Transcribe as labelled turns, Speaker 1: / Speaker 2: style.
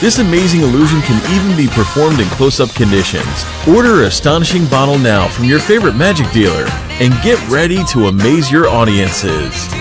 Speaker 1: This amazing illusion can even be performed in close-up conditions. Order Astonishing Bottle now from your favorite magic dealer and get ready to amaze your audiences.